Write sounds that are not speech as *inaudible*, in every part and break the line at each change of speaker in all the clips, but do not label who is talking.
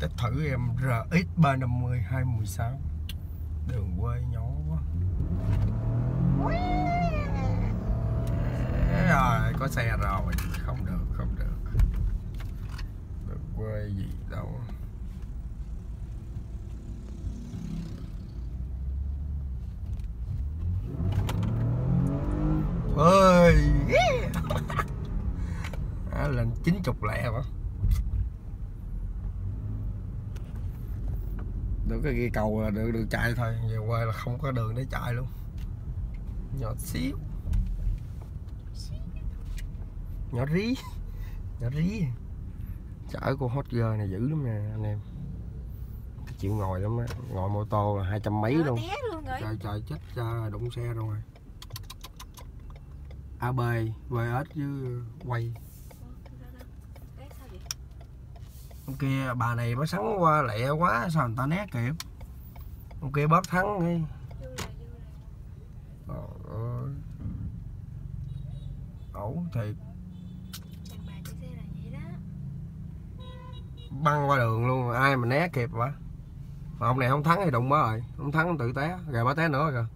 test thử em RX 350 216 đường quê nhỏ quá. Rồi có xe rồi. Không được không được. Đường quê gì đâu. Ơi yeah. à, lên chín chục lẹ mà được cái cây cầu là được được chạy thôi. Về quê là không có đường để chạy luôn. Nhỏ xíu. Nhỏ rí. Nhỏ rí. Chở con hot girl này dữ lắm nè anh em. Chịu ngồi lắm á. Ngồi mô tô là hai trăm mấy luôn.
luôn
trời trời chết ra đụng xe rồi. AB VS với quay
té sao vậy
ok bà này mới sắn qua lẹ quá, sao người ta né kịp? Ok bóp thắng đi. Ẩu thiệt. Băng qua đường luôn, ai mà né kịp vậy mà ông này không thắng thì đụng bá rồi, không thắng tự té. Rồi bá té nữa kìa.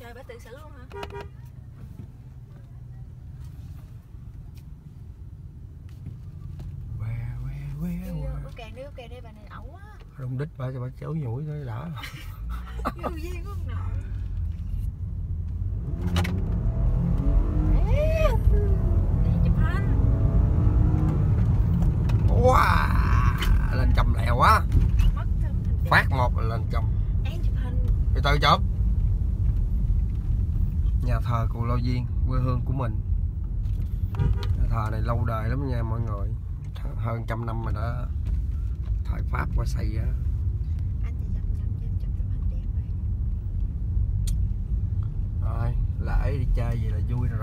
Trời bá tự xử luôn hả? Út kèn đi út kèn đi bà này ẩu á
rung đít ba cho bà chấu nhủi thôi đã. *laughs*
Vô duyên chụp hình.
Wow lên chầm lẹ quá. Phát một là lên chầm
chụp
từ từ chớp nhà thờ cù lao viên quê hương của mình. Nhà thờ này lâu đời lắm nha mọi người. Hơn trăm năm mà đã thời pháp qua xây á. Rồi lễ đi chơi gì là vui rồi